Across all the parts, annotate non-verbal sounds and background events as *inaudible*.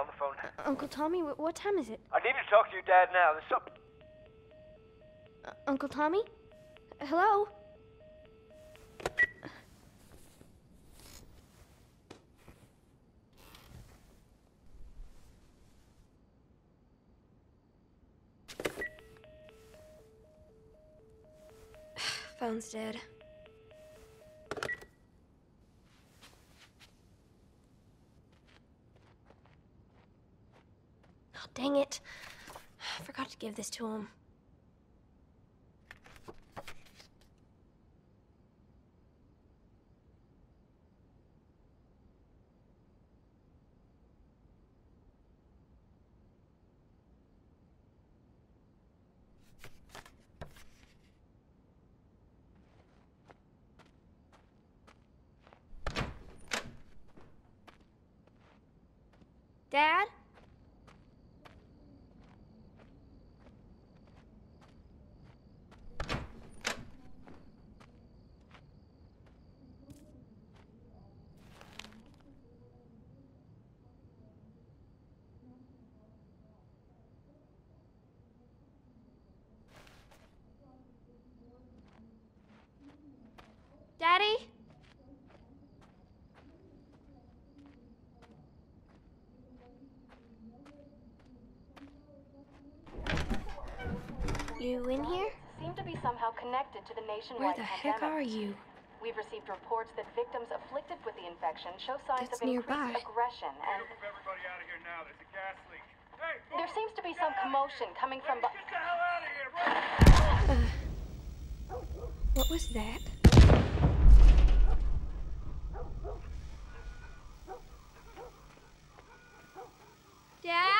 On the phone. Uncle Tommy, what time is it? I need to talk to your dad now. There's something. Uh, Uncle Tommy? Hello? *sighs* Phone's dead. Oh, dang it. I forgot to give this to him. Dad? Daddy? You in here? seem to be somehow connected to the nationwide Where nationwide the heck pandemic. are you? We've received reports that victims afflicted with the infection show signs That's of increased nearby. aggression and Move everybody out of here now. There's a gas leak. Hey, there seems to be some commotion coming from get the hell out of here! Run! Uh, what was that? Dad? Dad?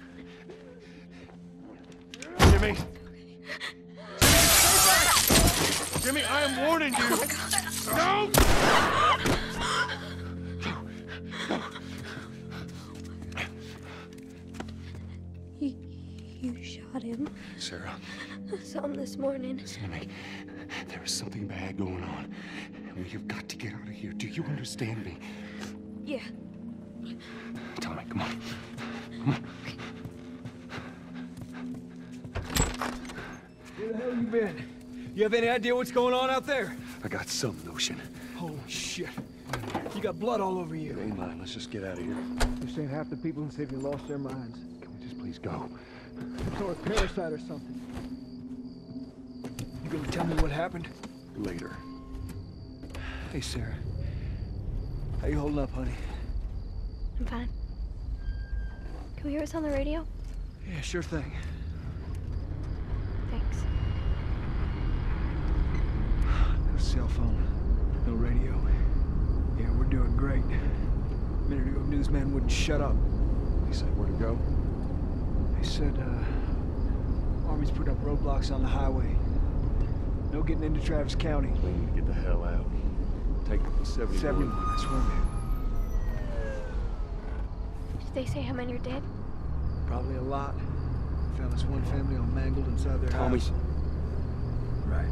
Jimmy. Jimmy, I am warning you. Don't! You, you shot him. Sarah, I saw him this morning. listen to me. There is something bad going on. And we have got to get out of here. Do you understand me? Yeah. You have any idea what's going on out there? I got some notion. Holy shit. You got blood all over you. It you. ain't mine. Let's just get out of here. You're saying half the people in the city lost their minds. Can we just please go? Or a parasite or something. You gonna tell me what happened? Later. Hey, Sarah. How you holding up, honey? I'm fine. Can we hear us on the radio? Yeah, sure thing. Thanks. No cell phone. No radio. Yeah, we're doing great. A minute ago, newsman wouldn't shut up. He said where to go? He said, uh, Army's put up roadblocks on the highway. No getting into Travis County. We need to get the hell out. Take 71. 71, that's where I'm Did they say how many are dead? Probably a lot. Found this one family all mangled inside their Tommy. house. Right.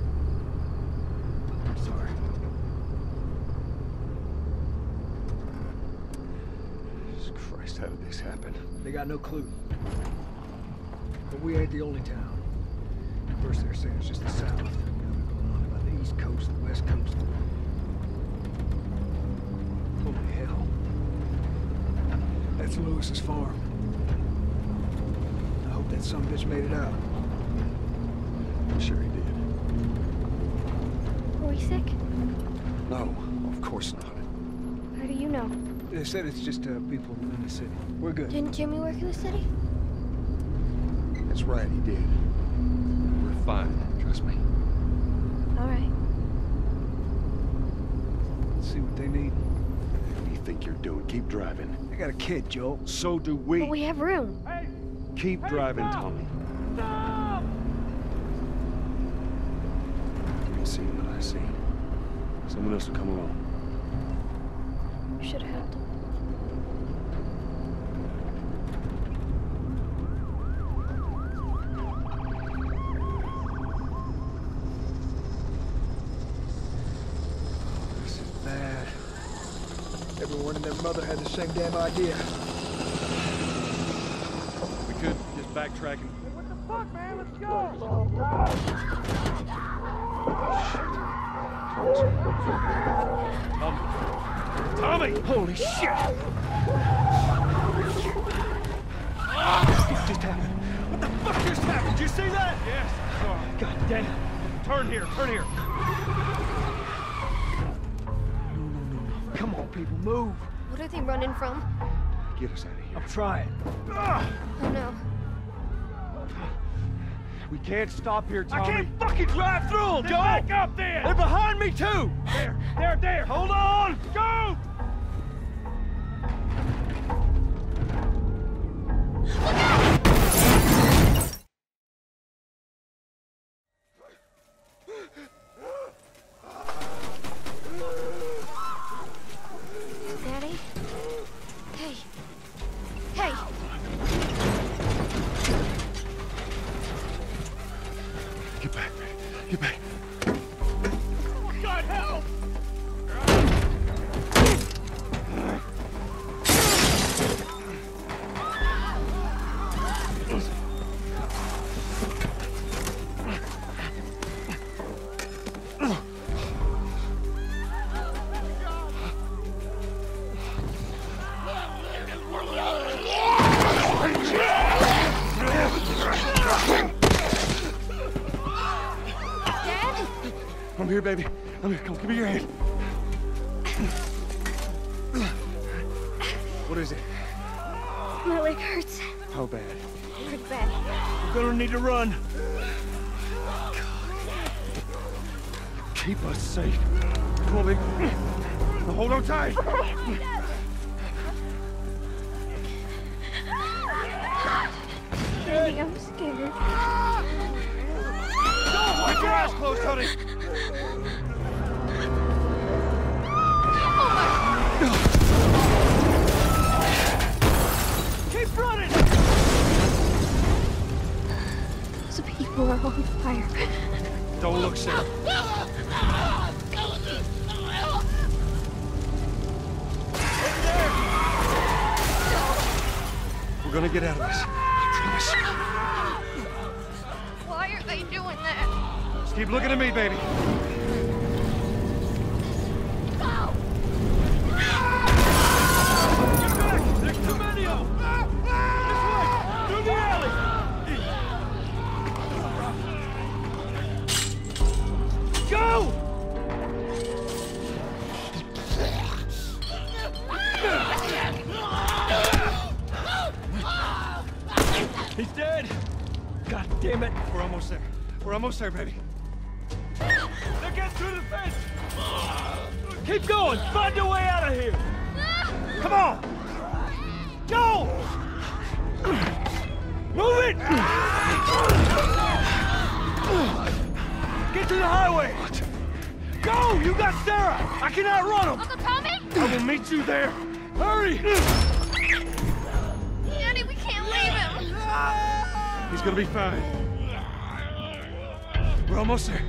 I'm sorry. Jesus Christ, how did this happen? They got no clue. But we ain't the only town. At first they're saying it's just the south. Now they're going on about the east coast, the west coast. Holy hell. That's Lewis's farm. I hope that some bitch made it out. I'm Sure he did. Were we sick? No, of course not. How do you know? They said it's just uh, people in the city. We're good. Didn't Jimmy work in the city? That's right, he did. We're fine, trust me. All right. Let's see what they need. What do you think you're doing? Keep driving. I got a kid, Joel. So do we. But we have room. Hey. Keep driving, Tommy. You see what I see. Someone else will come along. Same damn idea. We could just backtrack and Hey, what the fuck, man? Let's go! Tommy! Tommy! Holy shit! What just happened? What the fuck just happened? Did you see that? Yes, sorry. God damn. Turn here, turn here. Come on, people, move. What are they running from? Get us out of here. I'm trying. Oh no. We can't stop here, I can't fucking drive through them, Joe! Back up there! They're behind me, too! There, there, there! Hold on! Go! Daddy? Here, baby. I'm here. Come, give me your hand. What is it? My leg hurts. How bad? Pretty bad. We're gonna need to run. Keep us safe. Come on, baby. Now hold on tight. Daddy, I'm scared. Keep your eyes closed, honey. Running! Those people are on fire. Don't look, Sarah. We're gonna get out of this. I promise. Why are they doing that? Just keep looking at me, baby. Damn it! We're almost there. We're almost there, baby. They're getting through the fence! Keep going! Find your way out of here! Come on! Go! Move it! Get to the highway! Go! You got Sarah! I can outrun him! Uncle Tommy? I will meet you there! Hurry! Daddy, we can't leave him. He's gonna be fine. Almost there.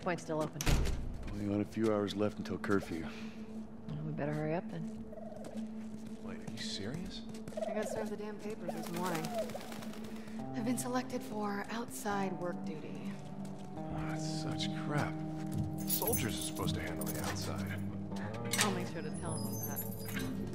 Checkpoint's still open. Only got a few hours left until curfew. Well, we better hurry up then. Wait, are you serious? I got served the damn papers this morning. I've been selected for outside work duty. Oh, that's such crap. Soldiers are supposed to handle the outside. I'll make sure to tell them that.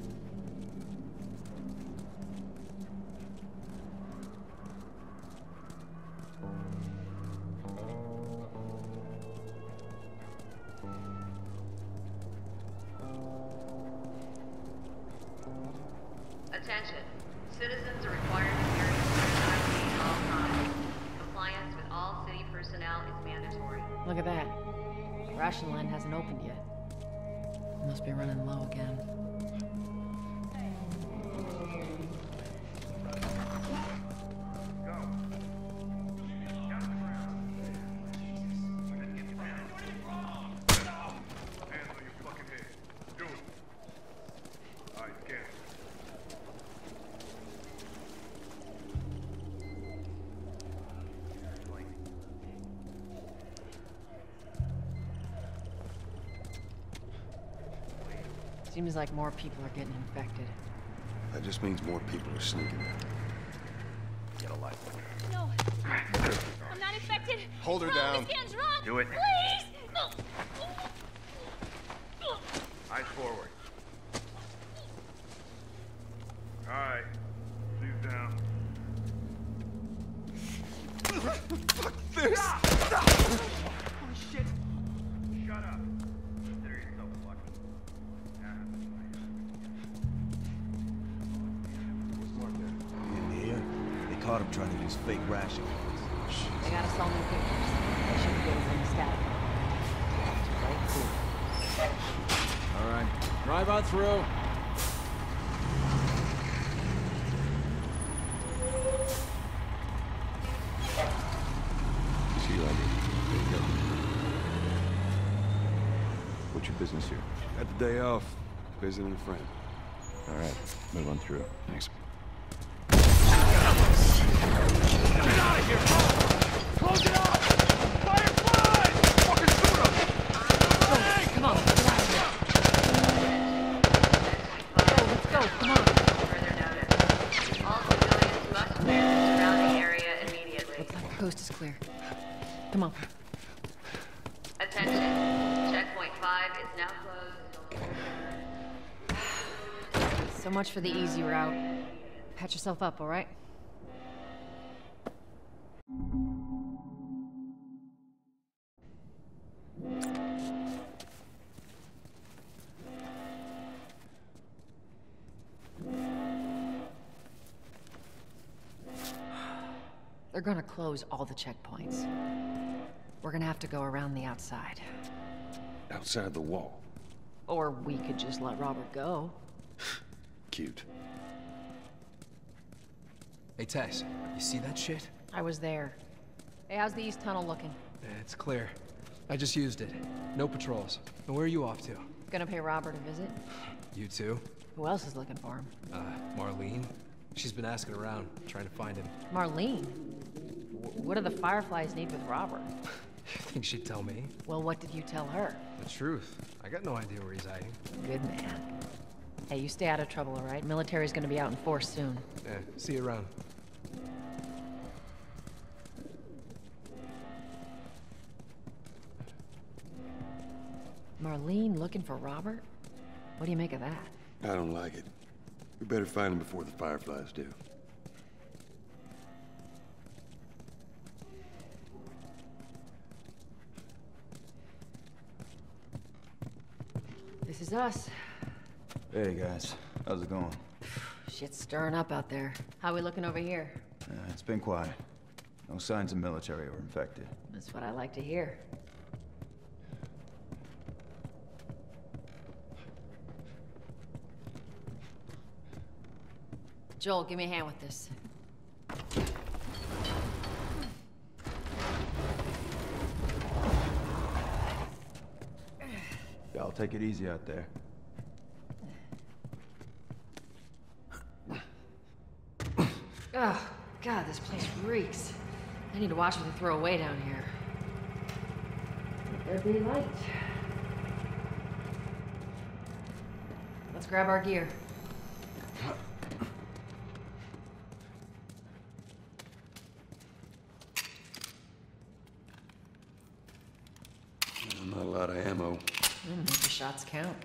Seems like more people are getting infected. That just means more people are sneaking in. Get a life. No. I'm not infected. Hold her wrong. down. This scan's wrong. Do it. Please. No. Eyes forward. flashing lights. They got us sell new pictures. They should get us in the static. All right, drive on through. She you go. What's your business here? Got the day off. Visiting a friend. All right, move on through. Thanks. Much for the easy route. Patch yourself up, all right? They're gonna close all the checkpoints. We're gonna have to go around the outside. Outside the wall. Or we could just let Robert go. Cute. Hey, Tess, you see that shit? I was there. Hey, how's the east tunnel looking? It's clear. I just used it. No patrols. And where are you off to? Gonna pay Robert a visit? *sighs* You too? Who else is looking for him? Uh, Marlene? She's been asking around, trying to find him. Marlene? W what do the Fireflies need with Robert? *laughs* You think she'd tell me? Well, what did you tell her? The truth. I got no idea where he's hiding. Good man. Hey, you stay out of trouble, all right? Military's gonna be out in force soon. Yeah, see you around. Marlene looking for Robert? What do you make of that? I don't like it. We better find him before the Fireflies do. This is us. Hey, guys. How's it going? Shit's stirring up out there. How we looking over here? Uh, it's been quiet. No signs of military or infected. That's what I like to hear. Joel, give me a hand with this. Y'all take it easy out there. Oh, God, this place reeks. I need to watch what they throw away down here. Let there be light. Let's grab our gear. Not a lot of ammo. Mm, make the shots count.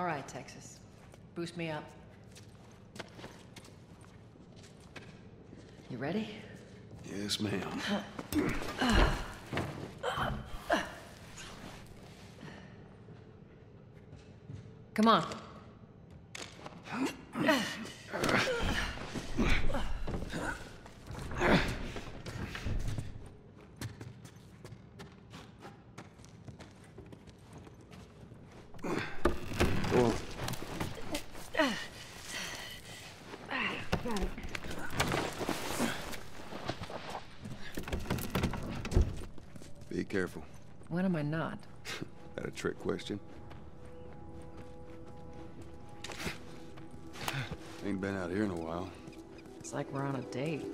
All right, Texas. Boost me up. You ready? Yes, ma'am. Come on. Go on. Be careful. When am I not? *laughs* That a trick question? Ain't been out here in a while. It's like we're on a date.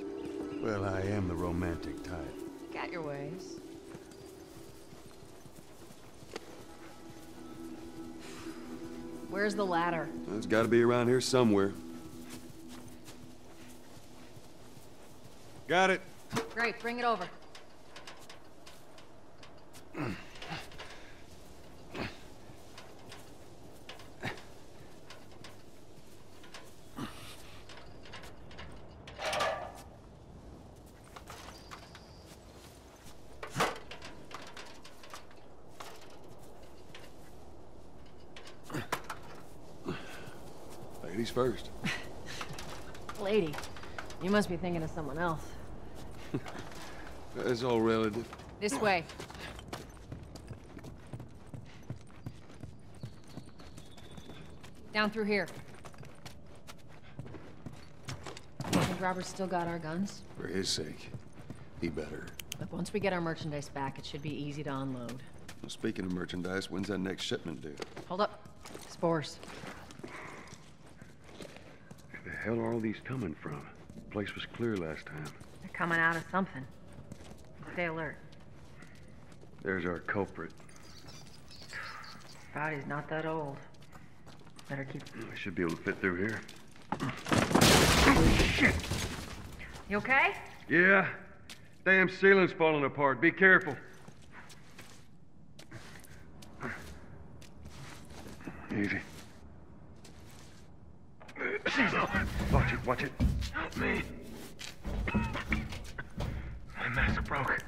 Well, I am the romantic type. Got your ways. Where's the ladder? It's got to be around here somewhere. Got it. Great, bring it over. Ladies first. *laughs* Lady, you must be thinking of someone else. *laughs* It's all relative. This way. Down through here. Think Robert's still got our guns? For his sake, he better. Look, once we get our merchandise back, it should be easy to unload. Well, speaking of merchandise, when's that next shipment due? Hold up. Spores. Where the hell are all these coming from? The place was clear last time. They're coming out of something. Stay alert. There's our culprit. Body's not that old. Better keep. I should be able to fit through here. Shit! You okay? Yeah. Damn ceiling's falling apart. Be careful. Easy. Watch it, watch it. Help me. My mask broke.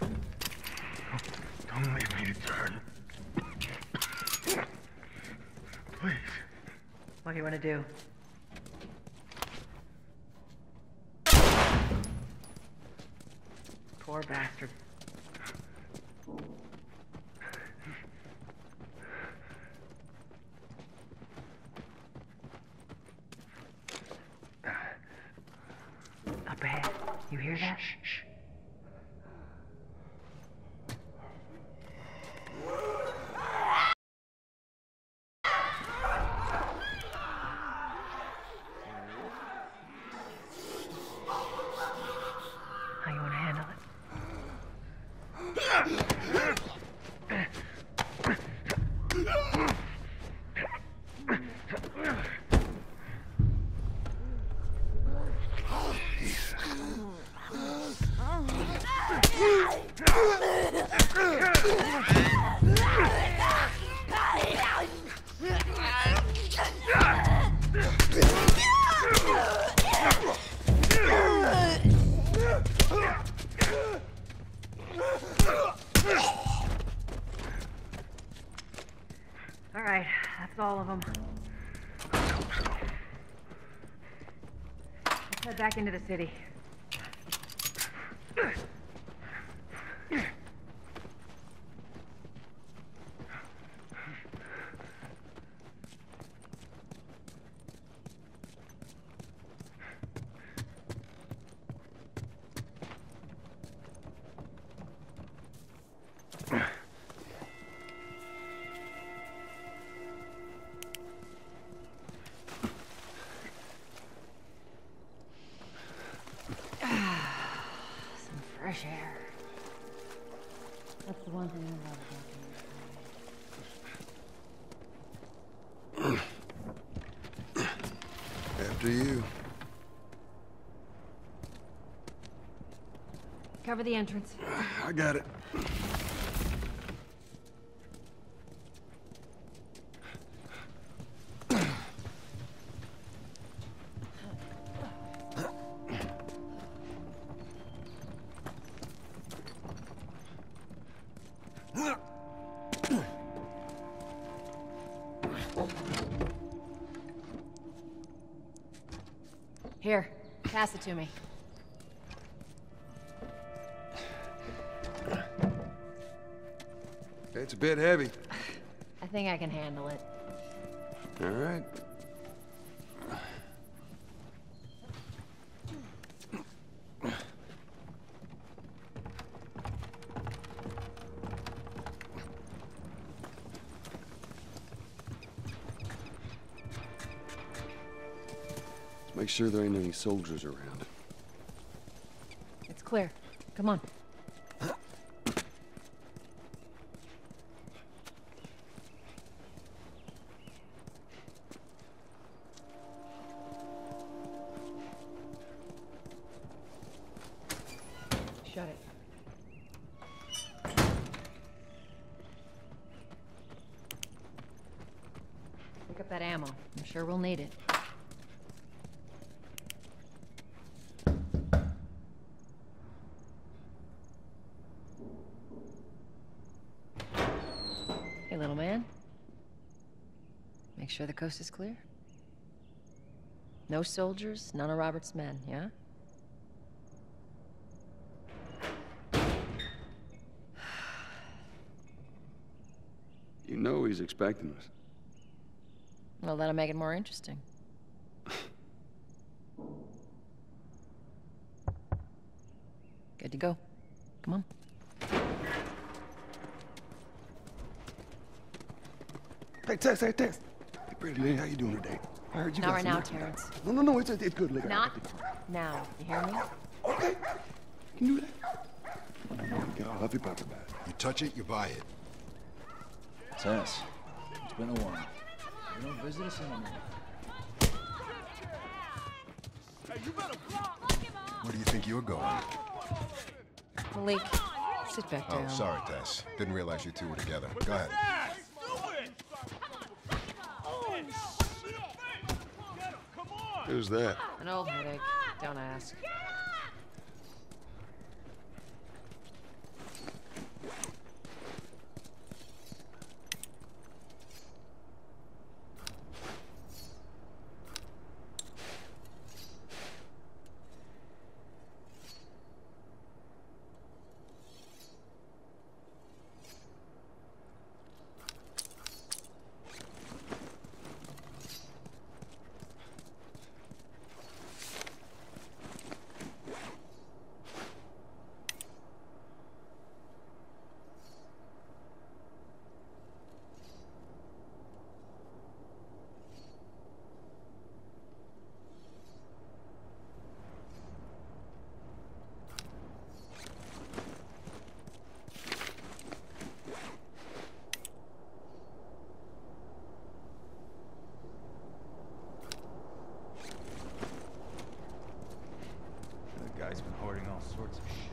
Don't leave me to turn. Please. What do? Poor bastard. Up ahead. You hear that? Shh. How you want to handle it? All right, that's all of them. Let's head back into the city. Cover the entrance. I got it. Here, pass it to me. A bit heavy. I think I can handle it. All right. Let's make sure there ain't any soldiers around. Sure we'll need it. Hey, little man. Make sure the coast is clear. No soldiers, none of Robert's men, yeah? You know he's expecting us. Well, that'll make it more interesting. Good to go. Come on. Hey, Tess, hey, Tess. Hey, pretty lady, how you doing today? I heard you Not got right some now. Terrence. No, no, no, it's, it's good liquor. Not now. You hear me? Okay. Can you do that? Get all huffy puffy about. You touch it, you buy it. Tess, it's been a while. You don't visit us anymore. Hey, you better block. Where do you think you're going? Malik, sit back oh, down. Oh, sorry, Tess. Didn't realize you two were together. Go ahead. Oh, Who's that? An old headache. Don't ask. That guy's been hoarding all sorts of shit.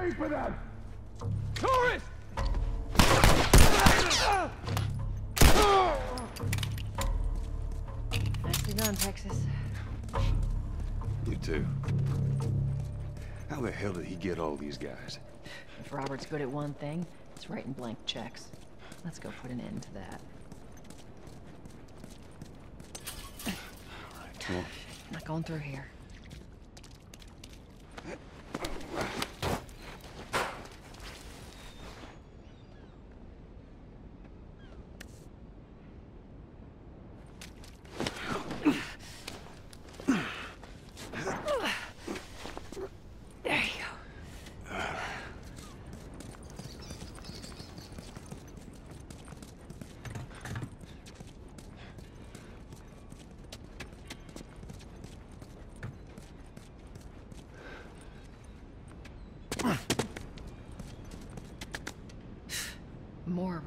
You're gonna pay for that! Tourist! Nicely done, Texas. You too. How the hell did he get all these guys? If Robert's good at one thing, it's writing blank checks. Let's go put an end to that. Come on. Not going through here. There you go. More of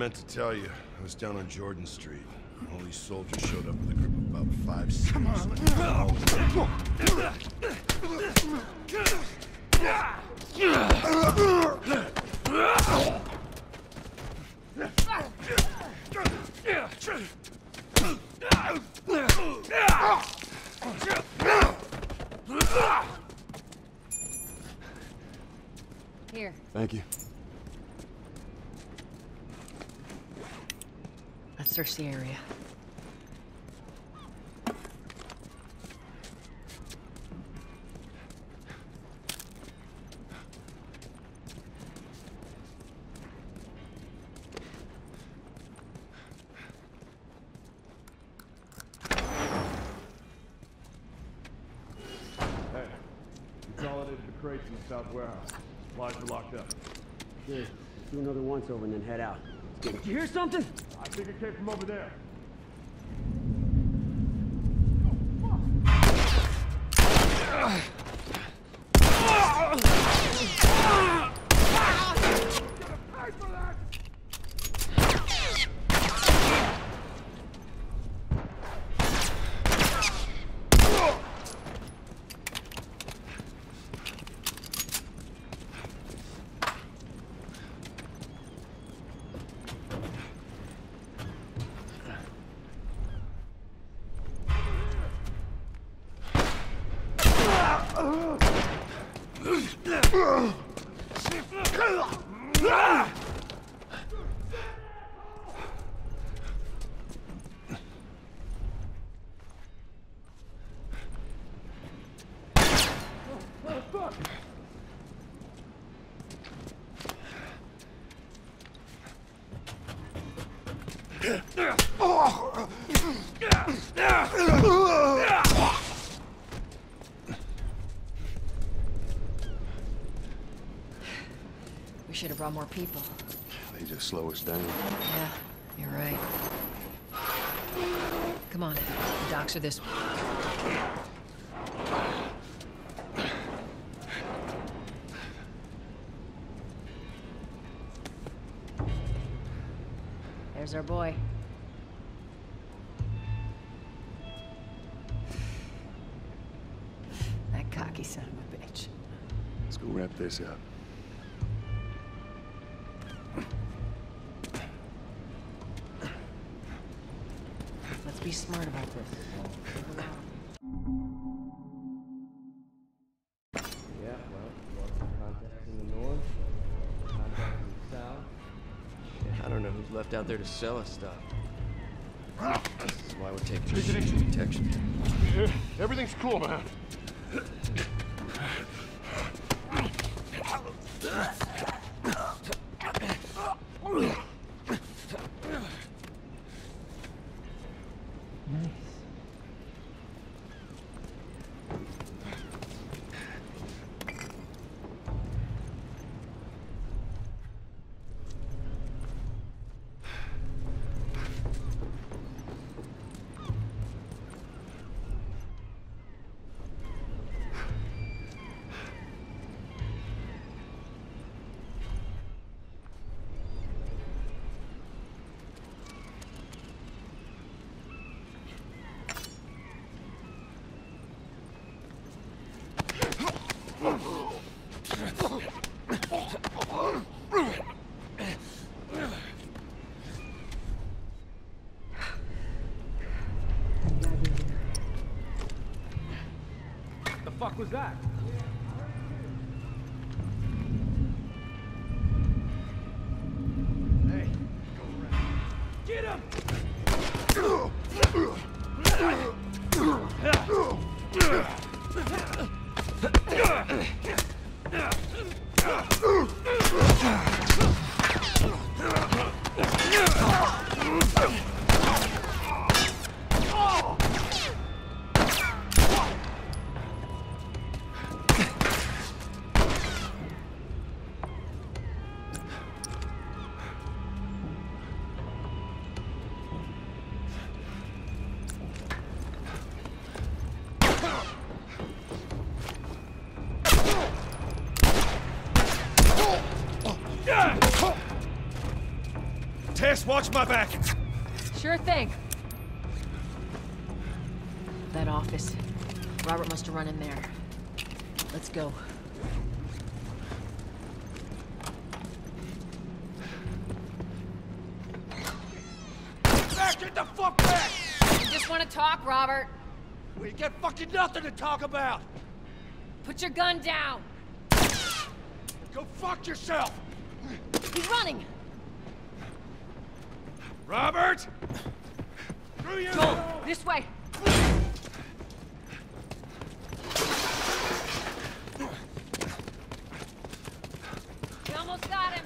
meant to tell you, I was down on Jordan Street. All these soldiers showed up with a group of about five, six. Come Here. Thank you. Search the area. Hey, consolidated the crates in the south warehouse. Supplies are locked up. Good. Do another once over and then head out. Did you hear something? Think it came from over there. We should have brought more people. They just slow us down. Yeah, you're right. Come on, the docks are this way. There's our boy. That cocky son of a bitch. Let's go wrap this up. Left out there to sell us stuff. This is why we're taking. Yeah, everything's cool, man. The fuck was that? Tess, watch my back. Sure thing. That office. Robert must have run in there. Let's go. Back, get the fuck back! You just want to talk, Robert? We got fucking nothing to talk about! Put your gun down! Go fuck yourself! He's running! Robert! Through you! Joel, this way! We almost got him!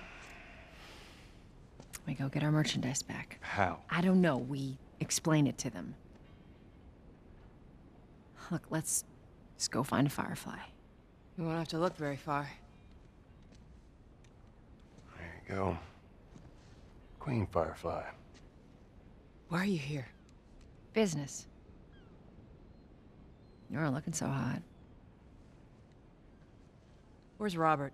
We go get our merchandise back. How? I don't know. We explain it to them. Look, let's just go find a firefly. We won't have to look very far. There you go. Queen Firefly. Why are you here? Business. You aren't looking so hot. Where's Robert?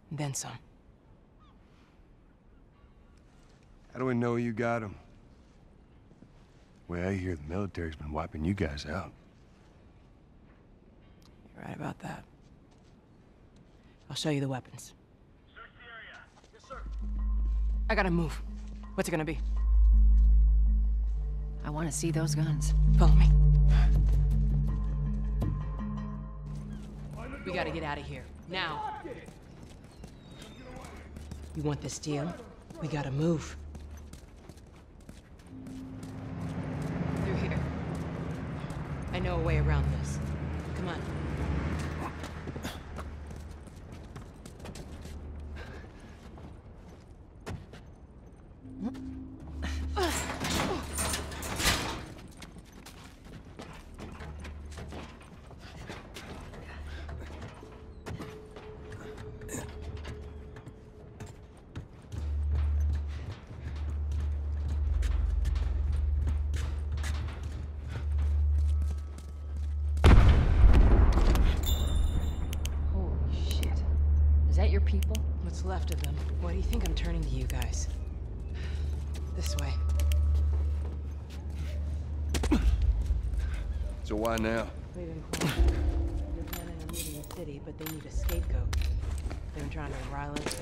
then some. How do we know you got them? Well, I hear the military's been wiping you guys out. You're right about that. I'll show you the weapons. Search the area. Yes, sir. I gotta move. What's it gonna be? I want to see those guns. Follow me. We gotta get out of here. Now. You want this deal? We gotta move. Through here. I know a way around this. Come on. Why now? They're planning on leaving the city, but they need a scapegoat. They've been trying to rile us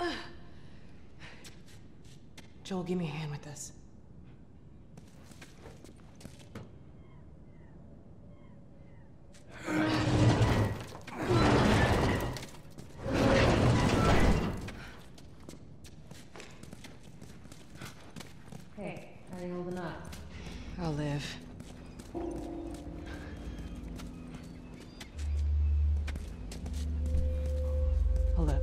up. *sighs* Joel, give me a hand with this. Hey, how are you holding up? I'll live. Hold up.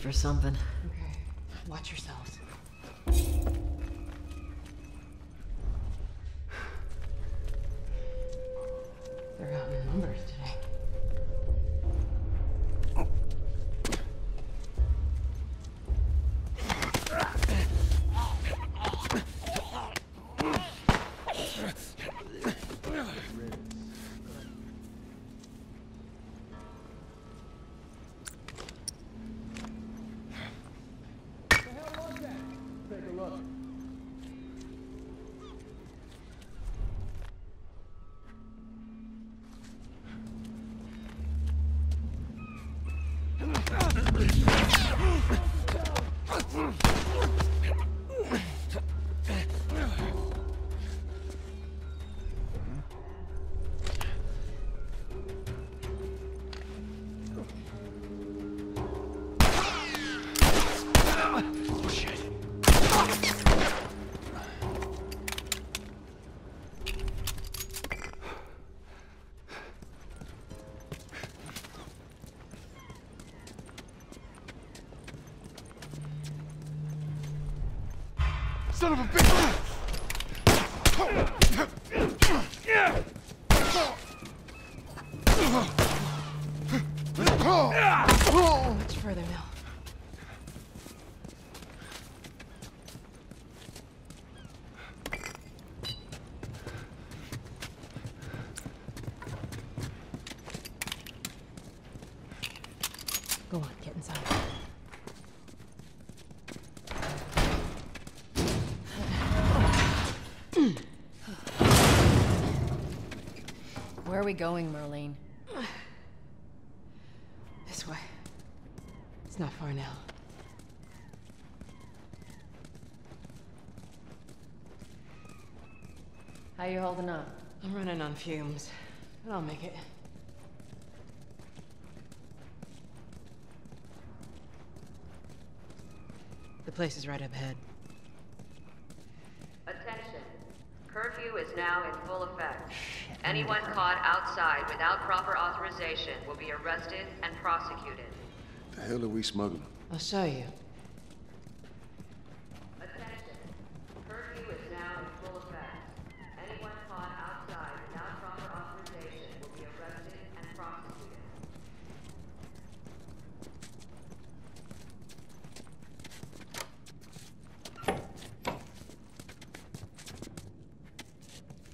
For something. Where are we going, Marlene? *sighs* This way. It's not far now. How you holding up? I'm running on fumes, but I'll make it. The place is right up ahead. Attention. Curfew is now in full effect. Anyone caught outside without proper authorization will be arrested and prosecuted. The hell are we smuggling? I'll show you. Attention. Curfew is now in full effect. Anyone caught outside without proper authorization will be arrested and prosecuted.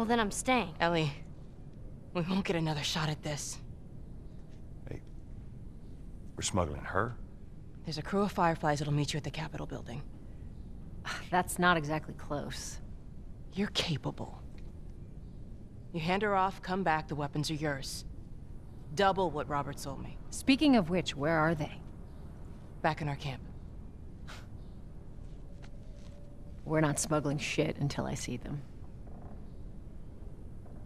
Well, then I'm staying. Ellie, we won't get another shot at this. Hey, we're smuggling her? There's a crew of Fireflies that'll meet you at the Capitol building. Ah, that's not exactly close. You're capable. You hand her off, come back, the weapons are yours. Double what Robert sold me. Speaking of which, where are they? Back in our camp. We're not smuggling shit until I see them.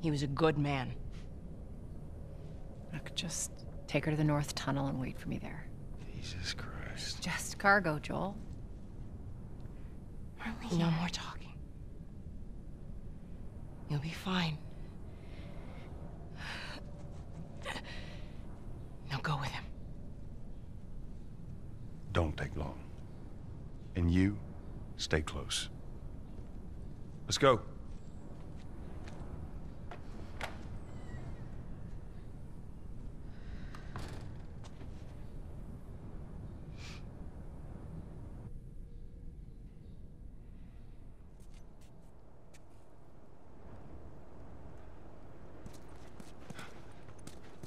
He was a good man. I could just take her to the North Tunnel and wait for me there. Jesus Christ. Just cargo, Joel. No more talking. You'll be fine. Now go with him. Don't take long. And you, stay close. Let's go.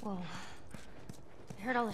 Whoa. I heard all the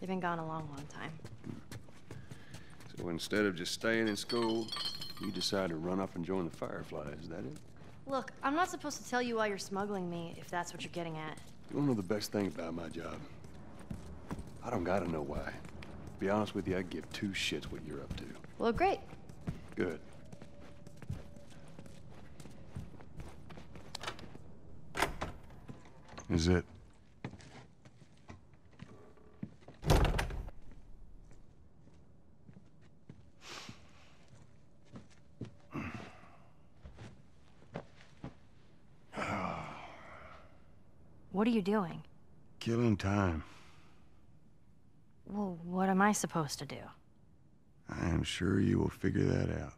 They've been gone a long, long time. So instead of just staying in school, you decide to run off and join the Fireflies, is that it? Look, I'm not supposed to tell you why you're smuggling me, if that's what you're getting at. You wanna know the best thing about my job? I don't gotta know why. Be honest with you, I give two shits what you're up to. Well, great. Good. Is it? What are you doing? Killing time. Well, what am I supposed to do? I am sure you will figure that out.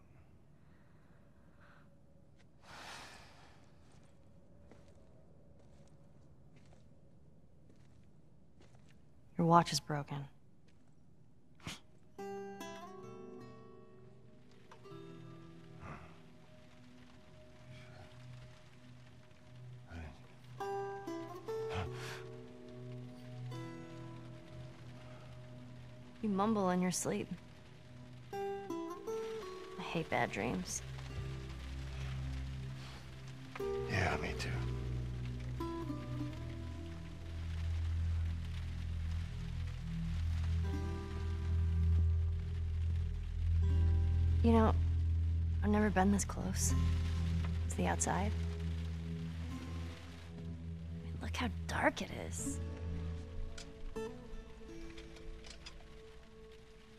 Your watch is broken. Your sleep. I hate bad dreams. Yeah, me too. You know, I've never been this close. It's the outside. I mean, look how dark it is.